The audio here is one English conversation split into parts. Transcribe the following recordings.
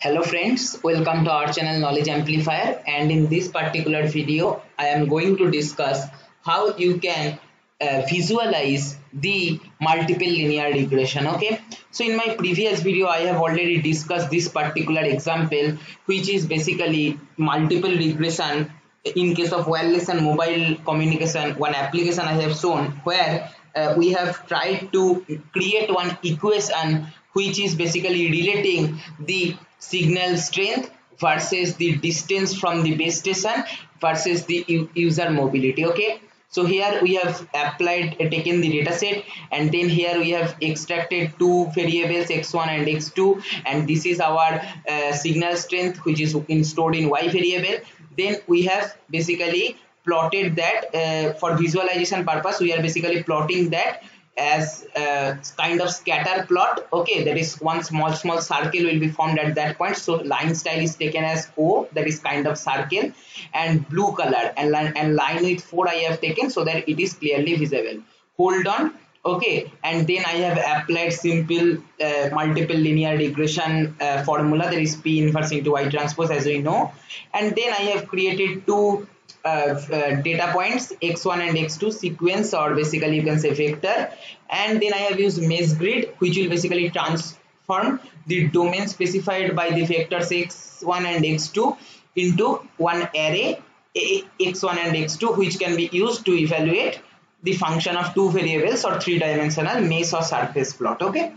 Hello friends, welcome to our channel Knowledge Amplifier and in this particular video I am going to discuss how you can uh, visualize the multiple linear regression okay? So in my previous video I have already discussed this particular example which is basically multiple regression in case of wireless and mobile communication one application I have shown where uh, we have tried to create one equation which is basically relating the signal strength versus the distance from the base station versus the user mobility okay? So here we have applied uh, taken the data set and then here we have extracted two variables x1 and x2 and this is our uh, signal strength which is in, stored in y variable. Then we have basically plotted that uh, for visualization purpose we are basically plotting that as a kind of scatter plot. Okay that is one small small circle will be formed at that point. So line style is taken as o that is kind of circle and blue color and line and line width 4 i have taken so that it is clearly visible. Hold on. Okay and then i have applied simple uh, multiple linear regression uh, formula that is p inverse into y transpose as we know. And then i have created two uh, uh, data points x1 and x2 sequence or basically you can say vector. And then I have used mesh grid which will basically transform the domain specified by the vectors x1 and x2 into one array x1 and x2 which can be used to evaluate the function of two variables or three dimensional mesh or surface plot okay?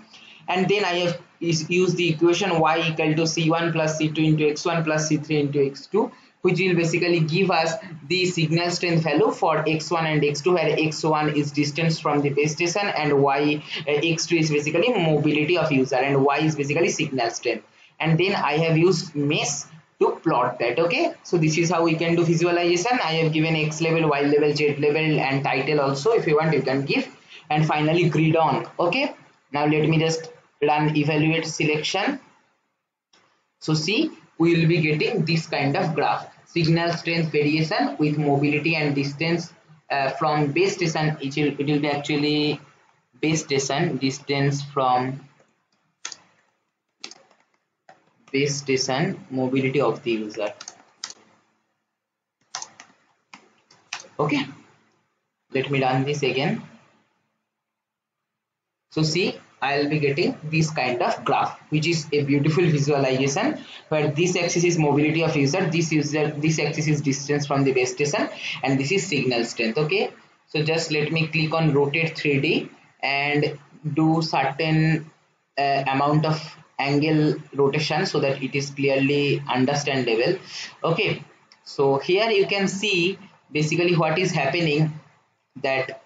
And then I have used the equation y equal to c1 plus c2 into x1 plus c3 into x2 which will basically give us the signal strength value for x1 and x2 where x1 is distance from the base station and y uh, x2 is basically mobility of user and y is basically signal strength. And then I have used mesh to plot that okay? So this is how we can do visualization. I have given x label y label z label and title also if you want you can give. And finally grid on okay? Now let me just run evaluate selection. So see we will be getting this kind of graph. Signal strength variation with mobility and distance uh, from base station. It will, it will be actually base station distance from base station mobility of the user. Okay. Let me run this again. So see I'll be getting this kind of graph which is a beautiful visualization where this axis is mobility of user this user this axis is distance from the base station and this is signal strength okay? So just let me click on rotate 3d and do certain uh, amount of angle rotation so that it is clearly understandable okay? So here you can see basically what is happening that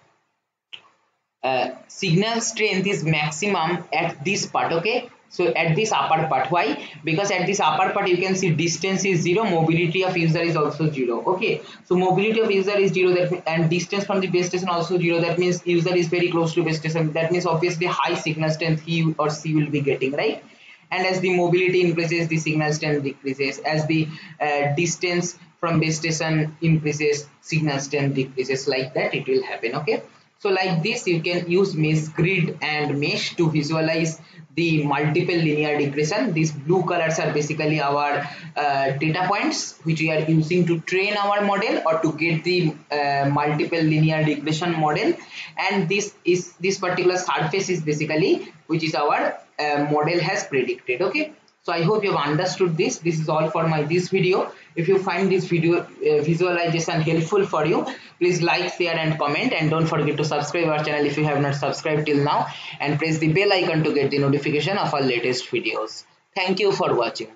uh, signal strength is maximum at this part okay? So at this upper part. Why? Because at this upper part you can see distance is zero mobility of user is also zero okay? So mobility of user is zero that and distance from the base station also zero that means user is very close to base station. That means obviously high signal strength he or she will be getting right? And as the mobility increases the signal strength decreases. As the uh, distance from base station increases signal strength decreases. Like that it will happen okay so like this you can use mesh grid and mesh to visualize the multiple linear regression. These blue colors are basically our uh, data points which we are using to train our model or to get the uh, multiple linear regression model and this is this particular surface is basically which is our uh, model has predicted okay so i hope you have understood this. This is all for my this video. If you find this video uh, visualization helpful for you please like share and comment. And don't forget to subscribe our channel if you have not subscribed till now. And press the bell icon to get the notification of our latest videos. Thank you for watching